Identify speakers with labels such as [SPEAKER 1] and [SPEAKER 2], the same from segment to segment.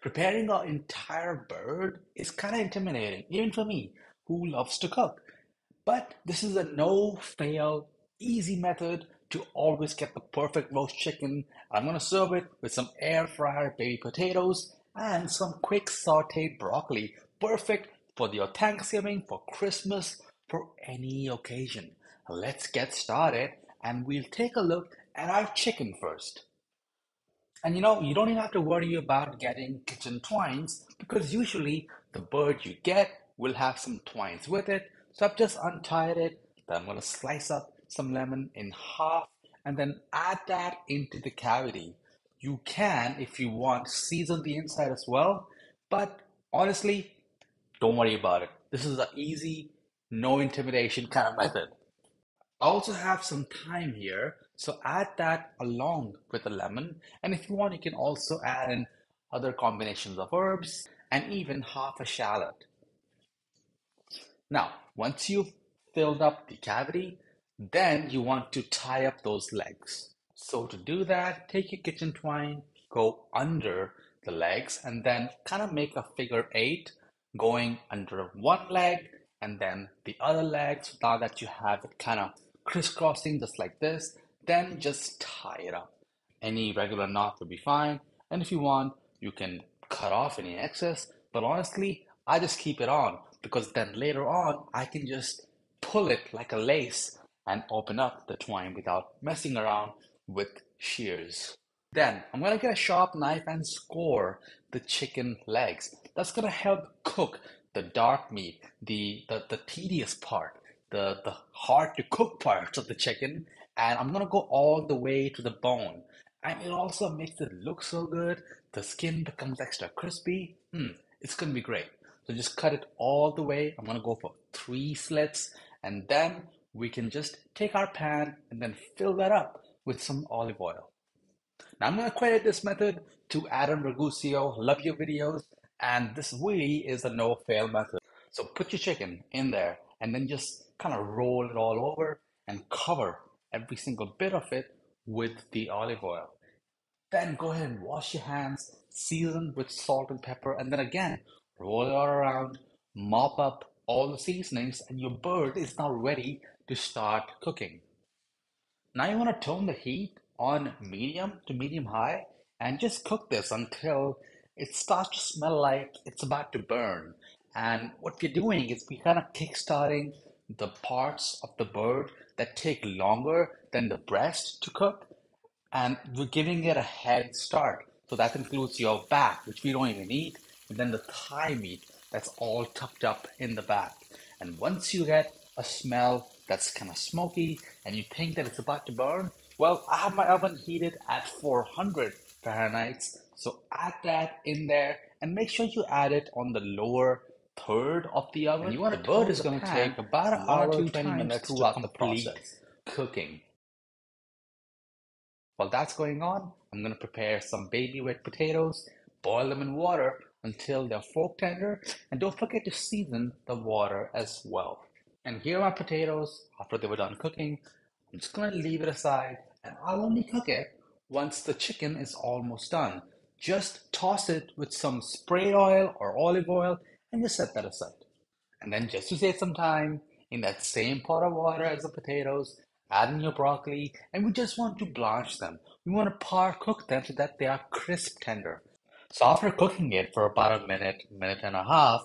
[SPEAKER 1] Preparing an entire bird is kind of intimidating, even for me, who loves to cook. But this is a no fail, easy method to always get the perfect roast chicken. I'm gonna serve it with some air fryer baby potatoes and some quick sauteed broccoli. Perfect for your Thanksgiving, for Christmas, for any occasion. Let's get started and we'll take a look at our chicken first. And you know, you don't even have to worry about getting kitchen twines because usually the bird you get will have some twines with it. So I've just untied it. Then I'm gonna slice up some lemon in half and then add that into the cavity. You can, if you want, season the inside as well, but honestly, don't worry about it. This is an easy, no intimidation kind of method. I also have some thyme here, so add that along with the lemon. And if you want, you can also add in other combinations of herbs and even half a shallot. Now, once you've filled up the cavity, then you want to tie up those legs. So to do that, take your kitchen twine, go under the legs, and then kind of make a figure eight going under one leg and then the other leg. So now that you have it kind of crisscrossing just like this, then just tie it up. Any regular knot would be fine. And if you want, you can cut off any excess. But honestly, I just keep it on because then later on, I can just pull it like a lace and open up the twine without messing around with shears. Then I'm gonna get a sharp knife and score the chicken legs. That's gonna help cook the dark meat, the, the, the tedious part, the, the hard to cook parts of the chicken, and I'm gonna go all the way to the bone. And it also makes it look so good. The skin becomes extra crispy. Hmm, it's gonna be great. So just cut it all the way. I'm gonna go for three slits, and then we can just take our pan and then fill that up with some olive oil. Now I'm gonna credit this method to Adam Ragusea. Love your videos, and this really is a no-fail method. So put your chicken in there and then just kind of roll it all over and cover every single bit of it with the olive oil. Then go ahead and wash your hands, season with salt and pepper, and then again, roll it all around, mop up all the seasonings, and your bird is now ready to start cooking. Now you want to turn the heat on medium to medium high and just cook this until it starts to smell like it's about to burn. And what we're doing is we're kind of kickstarting the parts of the bird that take longer than the breast to cook, and we're giving it a head start. So that includes your back, which we don't even eat, and then the thigh meat that's all tucked up in the back. And once you get a smell that's kind of smoky and you think that it's about to burn, well, I have my oven heated at 400 Fahrenheit. So add that in there and make sure you add it on the lower third of the oven. And you want the bird is going to take about an hour to 20 minutes the process cooking. While that's going on, I'm going to prepare some baby red potatoes, boil them in water until they're fork tender, and don't forget to season the water as well. And here are my potatoes after they were done cooking. I'm just going to leave it aside, and I'll only cook it once the chicken is almost done. Just toss it with some spray oil or olive oil and just set that aside. And then just to save some time, in that same pot of water as the potatoes, add in your broccoli, and we just want to blanch them. We want to par cook them so that they are crisp tender. So after cooking it for about a minute, minute and a half,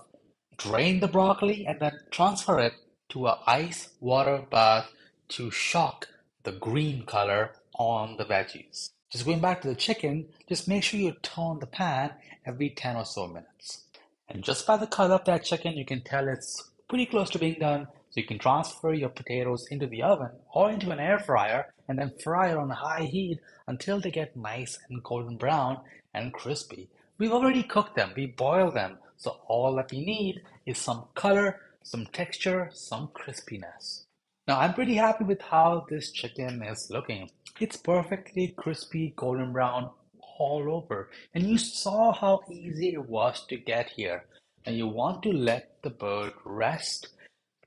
[SPEAKER 1] drain the broccoli and then transfer it to a ice water bath to shock the green color on the veggies. Just going back to the chicken, just make sure you turn the pan every 10 or so minutes. And just by the color of that chicken, you can tell it's pretty close to being done. So you can transfer your potatoes into the oven or into an air fryer and then fry it on high heat until they get nice and golden brown and crispy. We've already cooked them, we boiled them. So all that we need is some color, some texture, some crispiness. Now I'm pretty happy with how this chicken is looking. It's perfectly crispy golden brown all over. And you saw how easy it was to get here. And you want to let the bird rest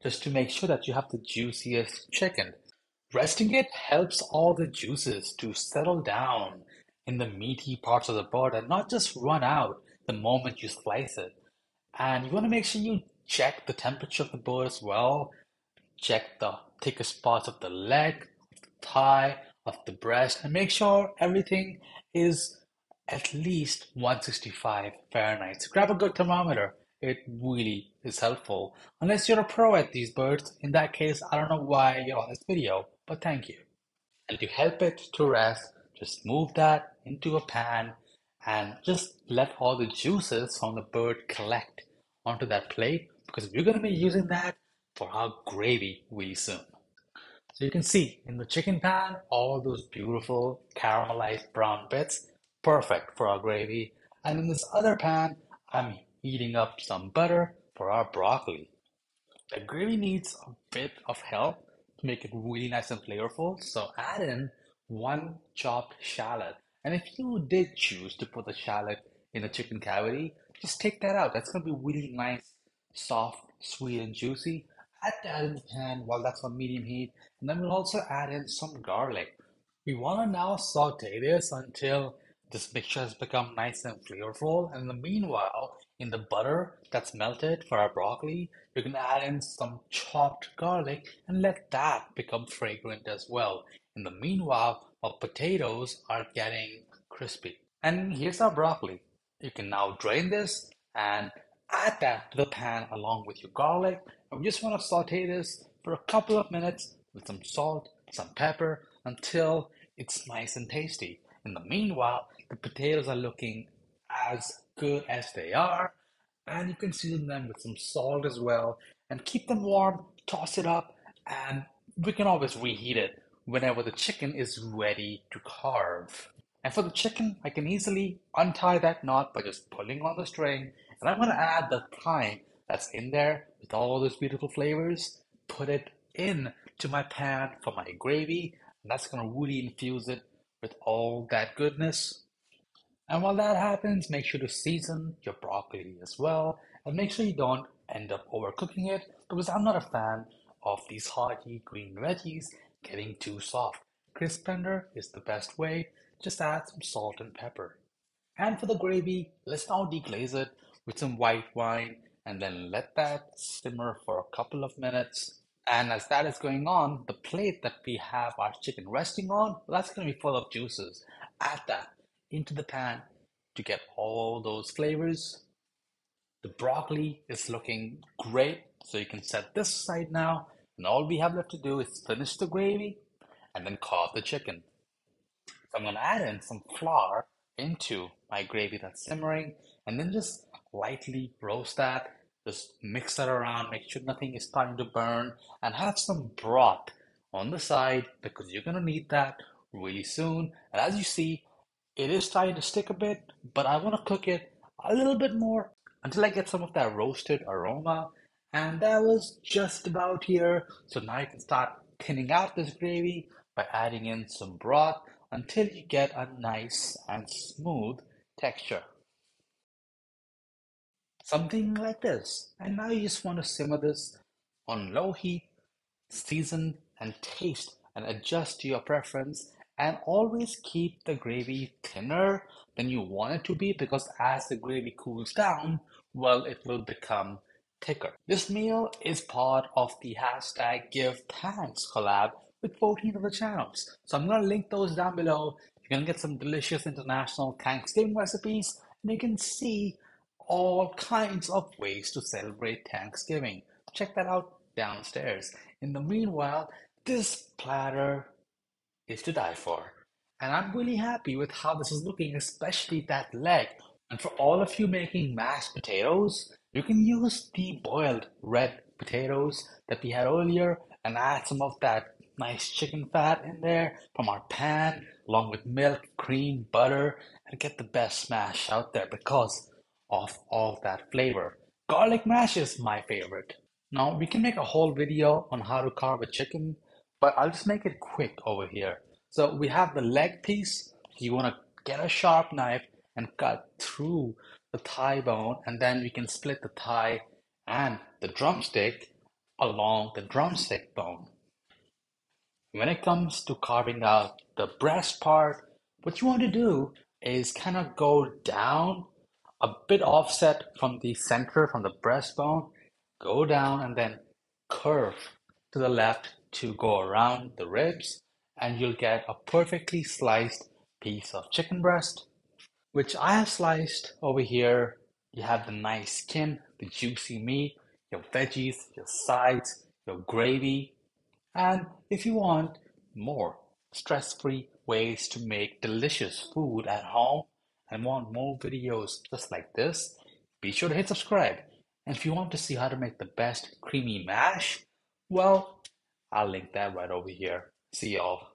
[SPEAKER 1] just to make sure that you have the juiciest chicken. Resting it helps all the juices to settle down in the meaty parts of the bird and not just run out the moment you slice it. And you want to make sure you check the temperature of the bird as well. Check the thickest parts of the leg, of the thigh, of the breast, and make sure everything is at least 165 Fahrenheit. So grab a good thermometer. It really is helpful. Unless you're a pro at these birds, in that case, I don't know why you're on this video, but thank you. And to help it to rest, just move that into a pan and just let all the juices from the bird collect onto that plate because we're going to be using that for our gravy really soon. So you can see in the chicken pan, all those beautiful caramelized brown bits, perfect for our gravy. And in this other pan, I'm heating up some butter for our broccoli. The gravy needs a bit of help to make it really nice and flavorful. So add in one chopped shallot. And if you did choose to put the shallot in the chicken cavity, just take that out. That's to be really nice, soft, sweet, and juicy. Add that in the pan while that's on medium heat. And then we'll also add in some garlic. We want to now saute this until this mixture has become nice and flavorful. And in the meanwhile, in the butter that's melted for our broccoli, you can add in some chopped garlic and let that become fragrant as well. In the meanwhile, our potatoes are getting crispy. And here's our broccoli. You can now drain this and add that to the pan along with your garlic. We just want to saute this for a couple of minutes with some salt, some pepper until it's nice and tasty. In the meanwhile, the potatoes are looking as good as they are, and you can season them with some salt as well and keep them warm, toss it up, and we can always reheat it whenever the chicken is ready to carve. And for the chicken, I can easily untie that knot by just pulling on the string, and I'm to add the thyme that's in there with all those beautiful flavors, put it in to my pan for my gravy, and that's to really infuse it with all that goodness. And while that happens, make sure to season your broccoli as well, and make sure you don't end up overcooking it because I'm not a fan of these hearty green veggies getting too soft. Crisp tender is the best way. Just add some salt and pepper. And for the gravy, let's now deglaze it with some white wine and then let that simmer for a couple of minutes. And as that is going on, the plate that we have our chicken resting on, well, that's going to be full of juices. Add that into the pan to get all those flavors. The broccoli is looking great, so you can set this aside now. And all we have left to do is finish the gravy and then carve the chicken. So I'm going to add in some flour into my gravy that's simmering and then just lightly roast that. Just mix that around, make sure nothing is starting to burn, and have some broth on the side because you're going to need that really soon. And as you see, it is starting to stick a bit, but I want to cook it a little bit more until I get some of that roasted aroma. And that was just about here. So now you can start thinning out this gravy by adding in some broth until you get a nice and smooth texture. Something like this. And now you just want to simmer this on low heat, season and taste and adjust to your preference and always keep the gravy thinner than you want it to be because as the gravy cools down, well, it will become thicker. This meal is part of the hashtag Give Thanks collab with 14 other channels. So I'm going to link those down below. You're going to get some delicious international Thanksgiving recipes and you can see all kinds of ways to celebrate Thanksgiving. Check that out downstairs. In the meanwhile, this platter is to die for. And I'm really happy with how this is looking, especially that leg. And for all of you making mashed potatoes, you can use the boiled red potatoes that we had earlier and add some of that nice chicken fat in there from our pan along with milk, cream, butter, and get the best mash out there because of all that flavor. Garlic mash is my favorite. Now we can make a whole video on how to carve a chicken but I'll just make it quick over here. So we have the leg piece. You want to get a sharp knife and cut through the thigh bone, and then we can split the thigh and the drumstick along the drumstick bone. When it comes to carving out the breast part, what you want to do is kind of go down a bit offset from the center, from the breastbone, go down and then curve to the left to go around the ribs, and you'll get a perfectly sliced piece of chicken breast, which I have sliced over here. You have the nice skin, the juicy meat, your veggies, your sides, your gravy, and if you want more stress-free ways to make delicious food at home and want more videos just like this, be sure to hit subscribe. And if you want to see how to make the best creamy mash, well, I'll link that right over here. See y'all.